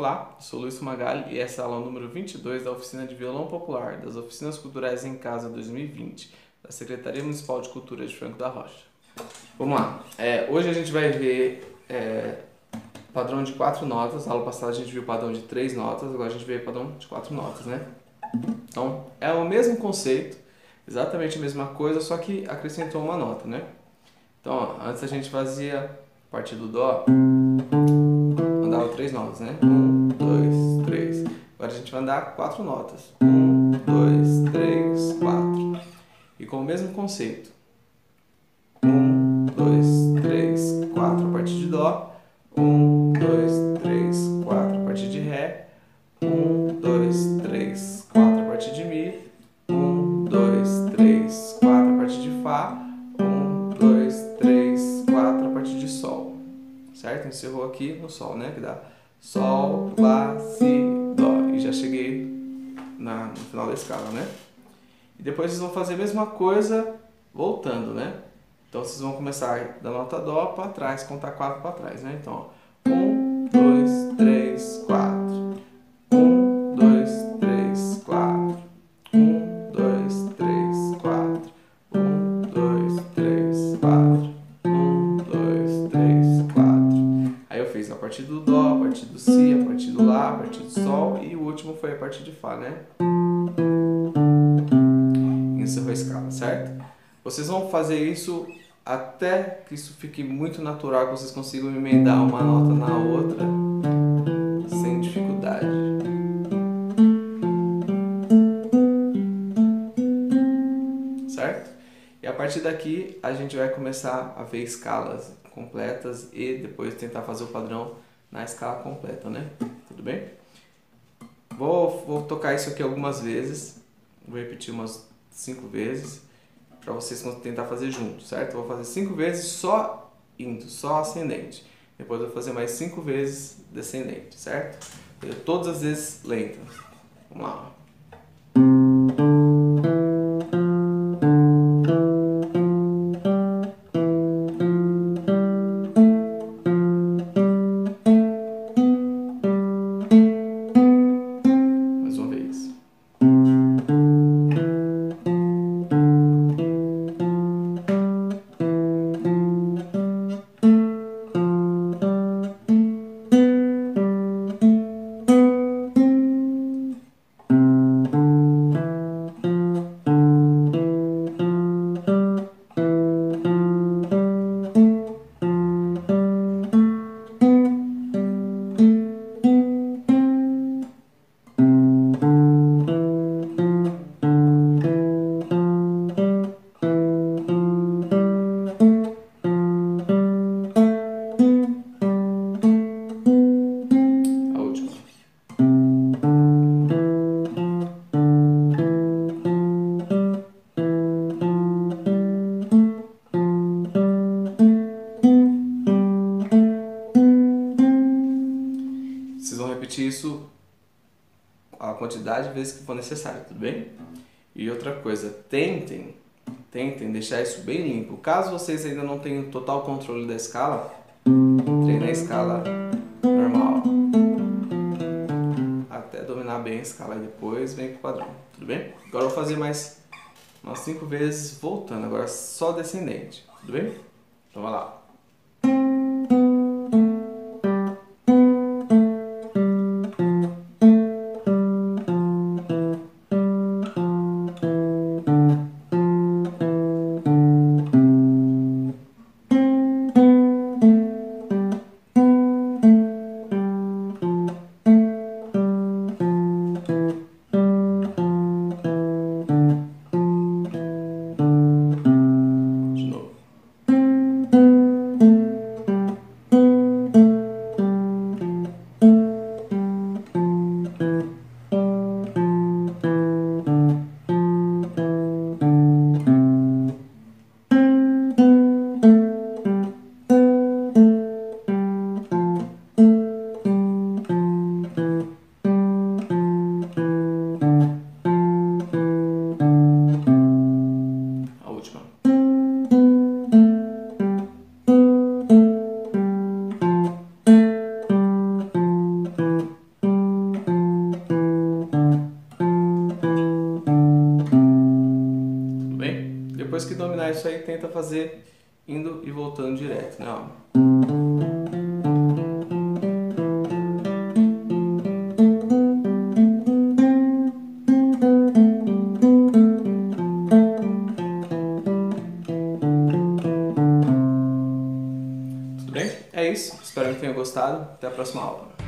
Olá, sou Luiz Magali e essa é a aula número 22 da Oficina de Violão Popular das Oficinas Culturais em Casa 2020 da Secretaria Municipal de Cultura de Franco da Rocha. Vamos lá, é, hoje a gente vai ver é, padrão de quatro notas, na aula passada a gente viu padrão de três notas, agora a gente vê padrão de quatro notas, né? Então, é o mesmo conceito, exatamente a mesma coisa, só que acrescentou uma nota, né? Então, ó, antes a gente fazia a partir do Dó, três notas, né? Um, dois, três. Agora a gente vai andar quatro notas. Um, dois, três, quatro. E com o mesmo conceito. Um, dois, três, quatro a partir de Dó. Um, Certo? Encerrou aqui no Sol, né? Que dá Sol, Lá, Si, Dó. E já cheguei na, no final da escala, né? E depois vocês vão fazer a mesma coisa voltando, né? Então vocês vão começar da nota Dó para trás, contar quatro para trás, né? Então, ó, um, A partir do Dó, a partir do Si, a partir do Lá, a partir do Sol e o último foi a partir de Fá, né? Encerrou a escala, certo? Vocês vão fazer isso até que isso fique muito natural, que vocês consigam emendar uma nota na outra sem dificuldade. Certo? E a partir daqui a gente vai começar a ver escalas completas e depois tentar fazer o padrão na escala completa, né? Tudo bem? Vou, vou tocar isso aqui algumas vezes, vou repetir umas cinco vezes para vocês tentar fazer junto, certo? Vou fazer cinco vezes só indo, só ascendente. Depois vou fazer mais cinco vezes descendente, certo? Todas as vezes lentas. Vamos lá. Repetir isso a quantidade de vezes que for necessário, tudo bem? E outra coisa, tentem, tentem deixar isso bem limpo. Caso vocês ainda não tenham total controle da escala, treine a escala normal. Até dominar bem a escala e depois vem pro padrão, tudo bem? Agora eu vou fazer mais umas cinco vezes voltando, agora só descendente, tudo bem? Então vai lá. A última. Tudo bem? Depois que dominar isso aí, tenta fazer indo e voltando direto, né? Ó. Gostado. Até a próxima aula.